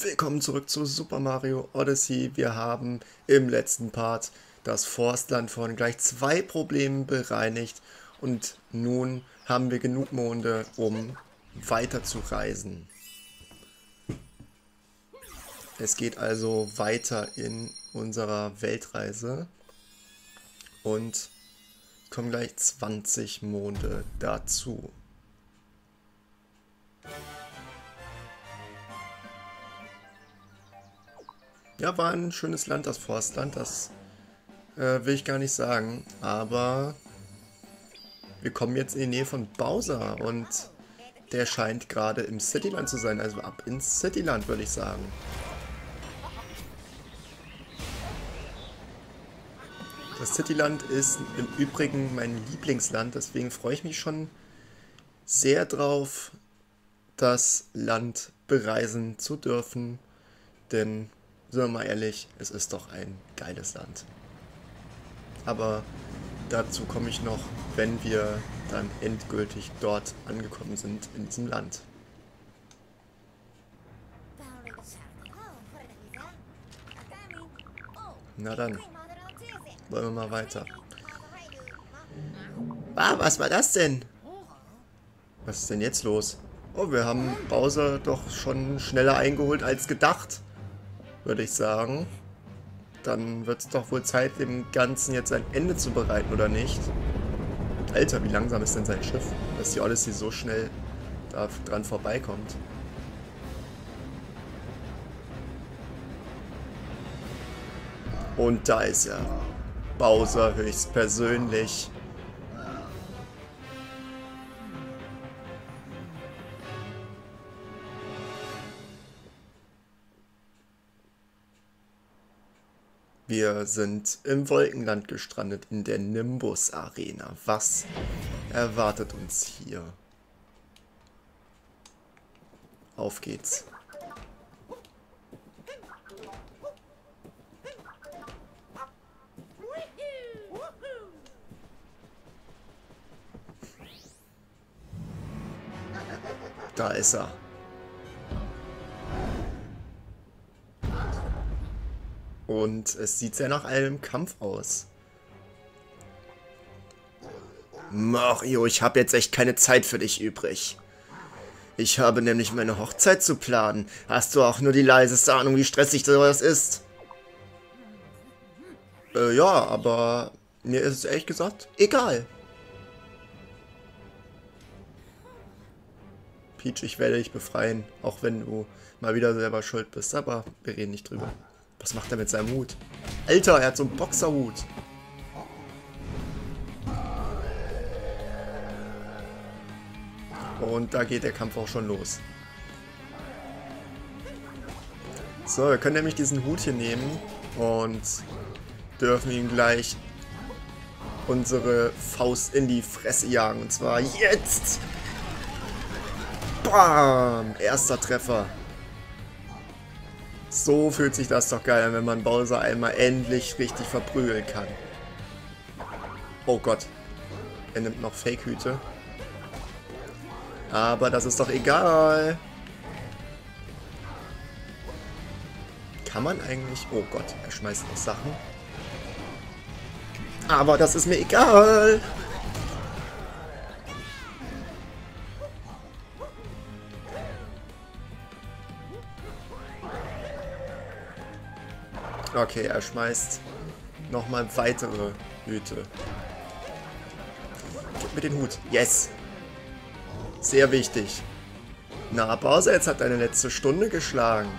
Willkommen zurück zu Super Mario Odyssey. Wir haben im letzten Part das Forstland von gleich zwei Problemen bereinigt und nun haben wir genug Monde, um weiter zu reisen. Es geht also weiter in unserer Weltreise und kommen gleich 20 Monde dazu. Ja, war ein schönes Land, das Forstland, das äh, will ich gar nicht sagen. Aber wir kommen jetzt in die Nähe von Bowser und der scheint gerade im Cityland zu sein. Also ab ins Cityland, würde ich sagen. Das Cityland ist im Übrigen mein Lieblingsland, deswegen freue ich mich schon sehr drauf, das Land bereisen zu dürfen. Denn sind wir mal ehrlich, es ist doch ein geiles Land. Aber dazu komme ich noch, wenn wir dann endgültig dort angekommen sind in diesem Land. Na dann, wollen wir mal weiter. Ah, was war das denn? Was ist denn jetzt los? Oh, wir haben Bowser doch schon schneller eingeholt als gedacht würde ich sagen. Dann wird es doch wohl Zeit, dem Ganzen jetzt ein Ende zu bereiten, oder nicht? Alter, wie langsam ist denn sein Schiff, dass die Odyssey so schnell da dran vorbeikommt. Und da ist er. Bowser höchstpersönlich. Wir sind im Wolkenland gestrandet, in der Nimbus Arena. Was erwartet uns hier? Auf geht's. Da ist er. Und es sieht sehr nach einem Kampf aus. Mario, ich habe jetzt echt keine Zeit für dich übrig. Ich habe nämlich meine Hochzeit zu planen. Hast du auch nur die leiseste Ahnung, wie stressig das ist? Äh, ja, aber mir ist es ehrlich gesagt egal. Peach, ich werde dich befreien, auch wenn du mal wieder selber schuld bist, aber wir reden nicht drüber. Was macht er mit seinem Hut? Alter, er hat so einen Boxerhut. Und da geht der Kampf auch schon los. So, wir können nämlich diesen Hut hier nehmen und dürfen ihn gleich unsere Faust in die Fresse jagen. Und zwar jetzt! Bam! Erster Treffer. So fühlt sich das doch geil an, wenn man Bowser einmal endlich richtig verprügeln kann. Oh Gott. Er nimmt noch Fake-Hüte. Aber das ist doch egal. Kann man eigentlich... Oh Gott, er schmeißt noch Sachen. Aber das ist mir egal. Okay, er schmeißt nochmal weitere Hüte. Gib mir den Hut. Yes. Sehr wichtig. Na, Bowser, jetzt hat deine letzte Stunde geschlagen.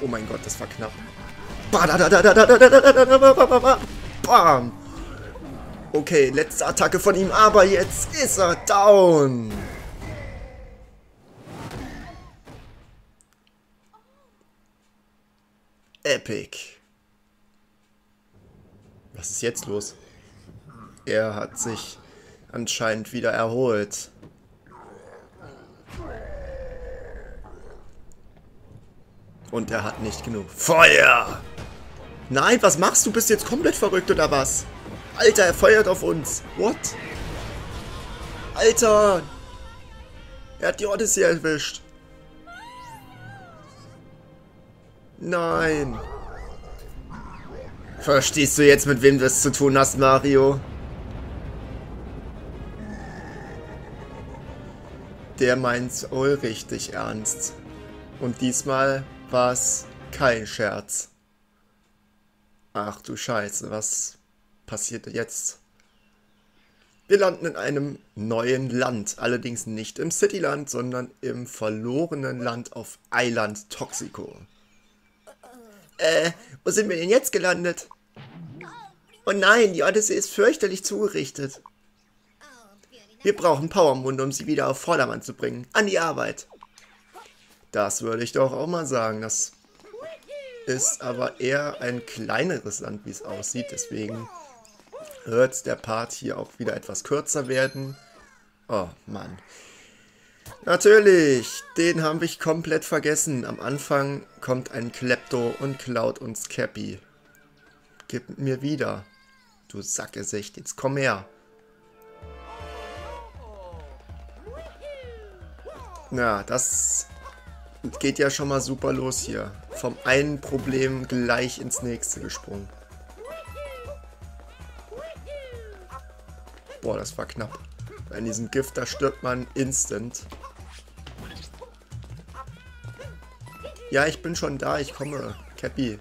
Oh mein Gott, das war knapp. Bam. Okay, letzte Attacke von ihm, aber jetzt ist er down. Epic. Was ist jetzt los? Er hat sich anscheinend wieder erholt. Und er hat nicht genug. Feuer! Nein, was machst du? Bist du jetzt komplett verrückt oder was? Alter, er feuert auf uns. What? Alter! Er hat die Odyssey erwischt. Nein. Verstehst du jetzt, mit wem du es zu tun hast, Mario? Der meint's wohl richtig ernst. Und diesmal war es kein Scherz. Ach du Scheiße, was passiert jetzt? Wir landen in einem neuen Land, allerdings nicht im Cityland, sondern im verlorenen Land auf Island Toxico. Äh, wo sind wir denn jetzt gelandet? Oh nein, die Odyssee ist fürchterlich zugerichtet. Wir brauchen Powermund, um sie wieder auf Vordermann zu bringen. An die Arbeit. Das würde ich doch auch mal sagen. Das ist aber eher ein kleineres Land, wie es aussieht. Deswegen wird der Part hier auch wieder etwas kürzer werden. Oh, Mann. Natürlich, den habe ich komplett vergessen. Am Anfang kommt ein Klepto und klaut uns Cappy. Gib mir wieder. Du Sackgesicht, jetzt komm her. Na, das geht ja schon mal super los hier. Vom einen Problem gleich ins nächste gesprungen. Boah, das war knapp. In diesem Gift, da stirbt man instant. Ja, ich bin schon da, ich komme. Cappy.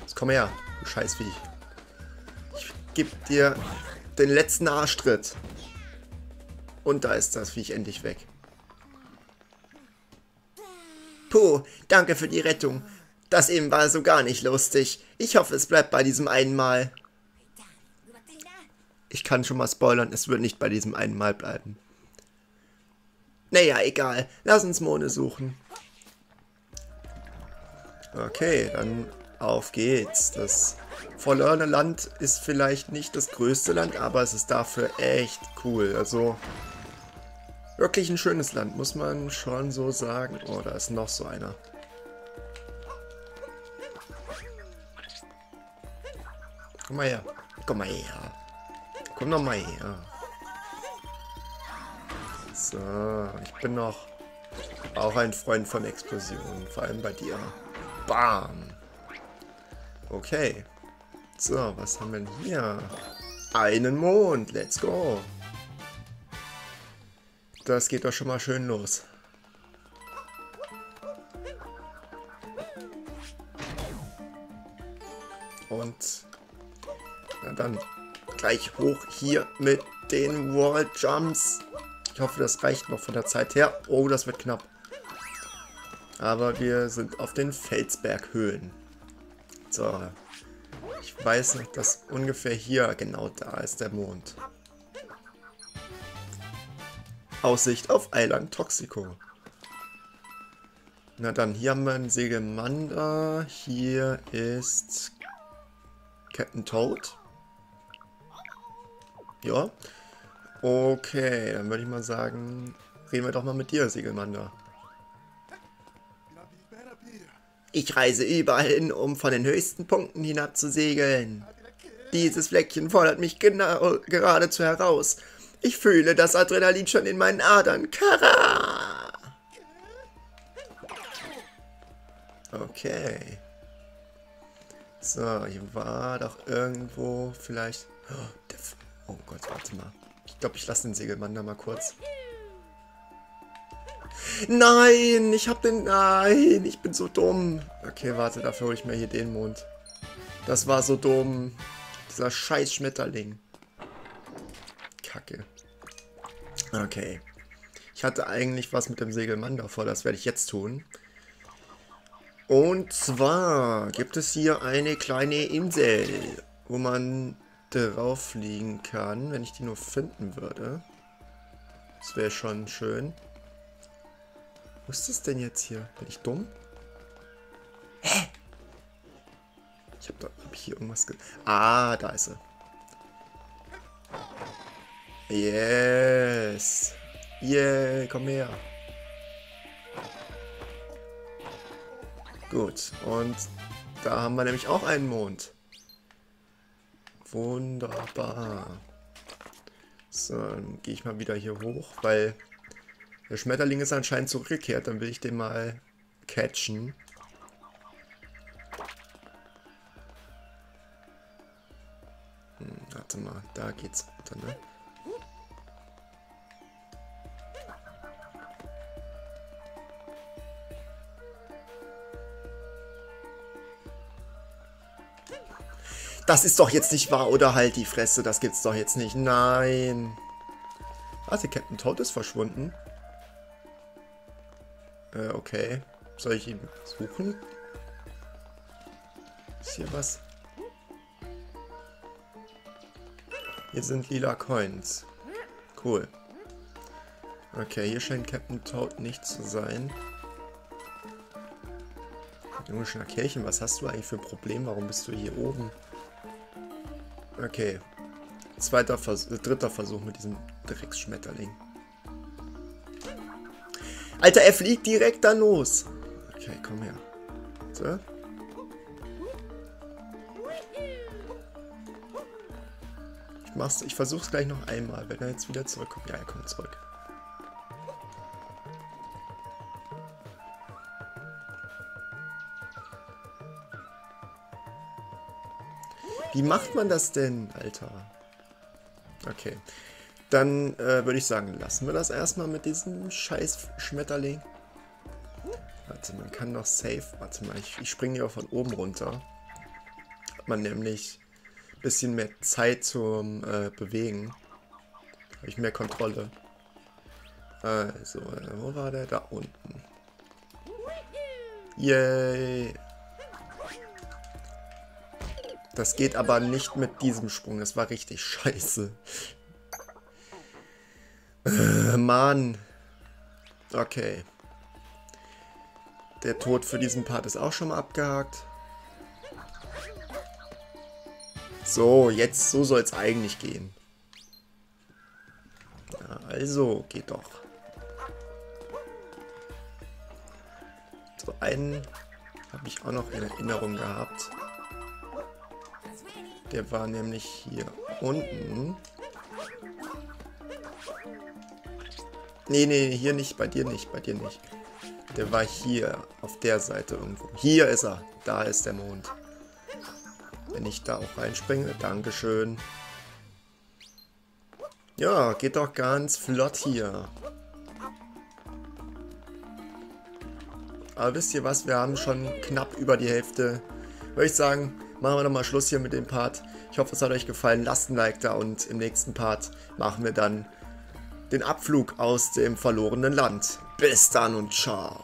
Jetzt komm her, du Scheißviech. Ich geb dir den letzten Arschtritt. Und da ist das Viech endlich weg. Puh, danke für die Rettung. Das eben war so gar nicht lustig. Ich hoffe, es bleibt bei diesem einen Mal. Ich kann schon mal spoilern, es wird nicht bei diesem einen Mal bleiben. Naja, egal. Lass uns Mone suchen. Okay, dann auf geht's. Das verlorene Land ist vielleicht nicht das größte Land, aber es ist dafür echt cool. Also, wirklich ein schönes Land, muss man schon so sagen. Oh, da ist noch so einer. Komm mal her. Komm mal her. Komm noch mal her. So, ich bin noch auch ein Freund von Explosionen. Vor allem bei dir. Bam. Okay. So, was haben wir denn hier? Einen Mond. Let's go. Das geht doch schon mal schön los. Und na dann gleich hoch hier mit den Wall Jumps. Ich hoffe, das reicht noch von der Zeit her. Oh, das wird knapp. Aber wir sind auf den Felsberghöhen. So. Ich weiß noch, dass ungefähr hier genau da ist der Mond. Aussicht auf Island Toxico. Na dann, hier haben wir einen Segelmander. Hier ist Captain Toad. Ja. Okay, dann würde ich mal sagen, reden wir doch mal mit dir, Segelmander. Ich reise überall hin, um von den höchsten Punkten hinab zu segeln. Dieses Fleckchen fordert mich genau geradezu heraus. Ich fühle das Adrenalin schon in meinen Adern. Kara! Okay. So, hier war doch irgendwo vielleicht... Oh, Gott, warte mal. Ich glaube, ich lasse den Segelmann da mal kurz. Nein, ich hab den... Nein, ich bin so dumm. Okay, warte, dafür hole ich mir hier den Mond. Das war so dumm. Dieser scheiß Schmetterling. Kacke. Okay. Ich hatte eigentlich was mit dem Segelmann davor, das werde ich jetzt tun. Und zwar gibt es hier eine kleine Insel, wo man drauf fliegen kann, wenn ich die nur finden würde. Das wäre schon schön. Wo ist das denn jetzt hier? Bin ich dumm? Hä? Ich habe hab hier irgendwas ge... Ah, da ist sie. Yes. Yeah, komm her. Gut, und da haben wir nämlich auch einen Mond. Wunderbar. So, dann gehe ich mal wieder hier hoch, weil der Schmetterling ist anscheinend zurückgekehrt. Dann will ich den mal catchen. Hm, warte mal, da geht's runter, ne? Das ist doch jetzt nicht wahr, oder halt die Fresse, das gibt's doch jetzt nicht. Nein. Warte, Captain Toad ist verschwunden. Äh, okay. Soll ich ihn suchen? Ist hier was? Hier sind lila Coins. Cool. Okay, hier scheint Captain Toad nicht zu sein. Junge Schnackerchen, was hast du eigentlich für ein Problem? Warum bist du hier oben? Okay. Zweiter Vers dritter Versuch mit diesem Drecksschmetterling. Alter, er fliegt direkt dann los. Okay, komm her. So. Ich mach's, ich versuch's gleich noch einmal, wenn er jetzt wieder zurückkommt. Ja, er kommt zurück. Wie macht man das denn, Alter? Okay. Dann äh, würde ich sagen, lassen wir das erstmal mit diesem scheiß Schmetterling. Warte, man kann noch safe... Warte mal, ich, ich springe hier von oben runter. Hat man nämlich ein bisschen mehr Zeit zum äh, Bewegen. Habe ich mehr Kontrolle. Also, äh, wo war der? Da unten. Yay! Das geht aber nicht mit diesem Sprung. Das war richtig scheiße. Äh, Mann. Okay. Der Tod für diesen Part ist auch schon mal abgehakt. So, jetzt, so soll es eigentlich gehen. Ja, also, geht doch. So einen habe ich auch noch in Erinnerung gehabt. Der war nämlich hier unten. Nee, nee, hier nicht, bei dir nicht, bei dir nicht. Der war hier, auf der Seite irgendwo. Hier ist er, da ist der Mond. Wenn ich da auch reinspringe, Dankeschön. Ja, geht doch ganz flott hier. Aber wisst ihr was, wir haben schon knapp über die Hälfte. Würde ich sagen, machen wir nochmal Schluss hier mit dem Part. Ich hoffe, es hat euch gefallen. Lasst ein Like da und im nächsten Part machen wir dann den Abflug aus dem verlorenen Land. Bis dann und ciao.